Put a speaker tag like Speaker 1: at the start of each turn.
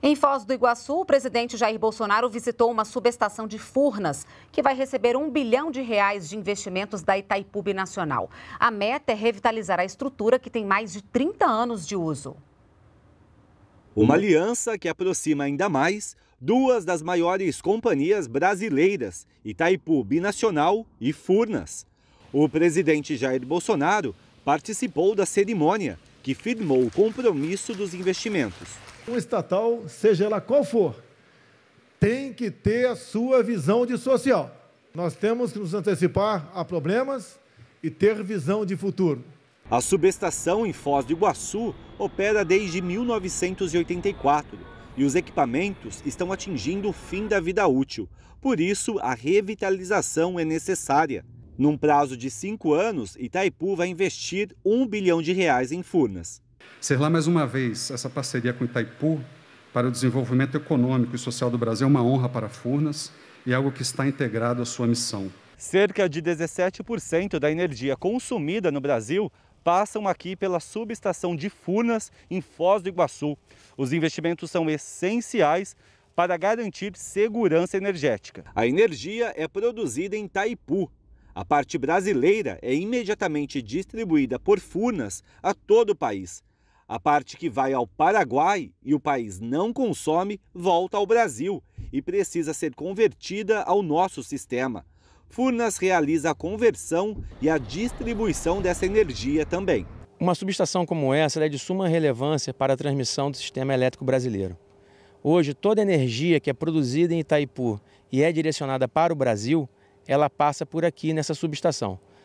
Speaker 1: Em Foz do Iguaçu, o presidente Jair Bolsonaro visitou uma subestação de Furnas, que vai receber um bilhão de reais de investimentos da Itaipu Nacional. A meta é revitalizar a estrutura que tem mais de 30 anos de uso.
Speaker 2: Uma aliança que aproxima ainda mais duas das maiores companhias brasileiras, Itaipu Binacional e Furnas. O presidente Jair Bolsonaro participou da cerimônia que firmou o compromisso dos investimentos.
Speaker 3: Um estatal, seja ela qual for, tem que ter a sua visão de social. Nós temos que nos antecipar a problemas e ter visão de futuro.
Speaker 2: A subestação em Foz do Iguaçu opera desde 1984 e os equipamentos estão atingindo o fim da vida útil. Por isso, a revitalização é necessária. Num prazo de cinco anos, Itaipu vai investir um bilhão de reais em Furnas.
Speaker 4: Ser lá mais uma vez essa parceria com Itaipu para o desenvolvimento econômico e social do Brasil é uma honra para Furnas e algo que está integrado à sua missão.
Speaker 2: Cerca de 17% da energia consumida no Brasil passam aqui pela subestação de Furnas, em Foz do Iguaçu. Os investimentos são essenciais para garantir segurança energética. A energia é produzida em Itaipu. A parte brasileira é imediatamente distribuída por Furnas a todo o país. A parte que vai ao Paraguai e o país não consome volta ao Brasil e precisa ser convertida ao nosso sistema. Furnas realiza a conversão e a distribuição dessa energia também.
Speaker 5: Uma subestação como essa é de suma relevância para a transmissão do sistema elétrico brasileiro. Hoje, toda energia que é produzida em Itaipu e é direcionada para o Brasil, ela passa por aqui nessa subestação.